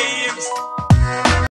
times.